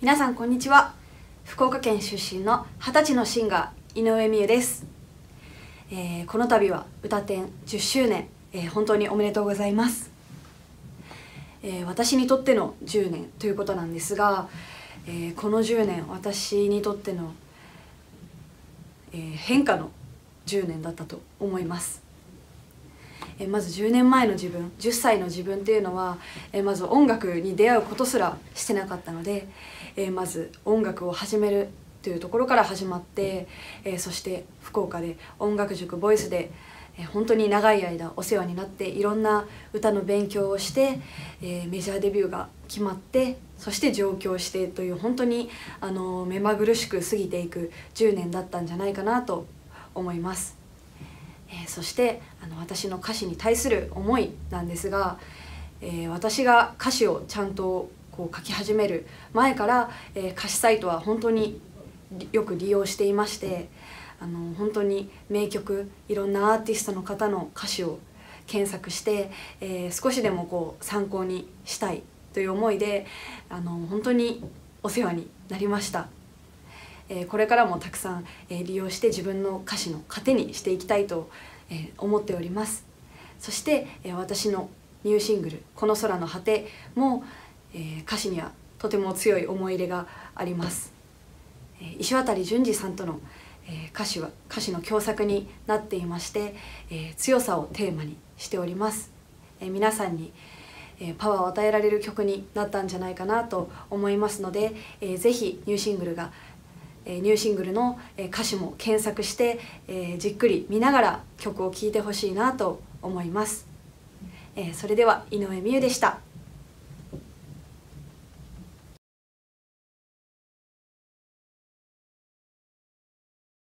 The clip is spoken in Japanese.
皆さんこんにちは。福岡県出身の二十歳のシンガー井上美優です、えーこの度は歌展10周年、えー本当におめでとうございます、えー私にとっての10年ということなんですが、えーこの10年私にとっての、えー変化の10年だったと思います。えまず10年前の自分10歳の自分っていうのは、えまず音楽に出会うことすらしてなかったので、えまず音楽を始めるというところから始まって、えそして福岡で音楽塾ボイスで、本当に長い間お世話になっていろんな歌の勉強をして、えメジャーデビューが決まってそして上京してという本当にあの目まぐるしく過ぎていく10年だったんじゃないかなと思います。えーそしてあの私の歌詞に対する思いなんですが、えー私が歌詞をちゃんとこう書き始める前から、えー歌詞サイトは本当によく利用していましてあの本当に名曲いろんなアーティストの方の歌詞を検索して、え少しでもこう参考にしたいという思いであの本当にお世話になりました。えこれからもたくさん、え利用して自分の歌詞の糧にしていきたいと、え思っております。そして、え私のニューシングル「この空の果ても」え歌詞にはとても強い思い入れがあります、え石渡淳二さんとの、え歌詞は歌詞の共作になっていまして、え強さをテーマにしております、え皆さんにえパワーを与えられる曲になったんじゃないかなと思いますので、えーぜひニューシングルが、ニューシングルの歌詞も検索して、じっくり見ながら曲を聴いてほしいなと思います、それでは井上美優でした。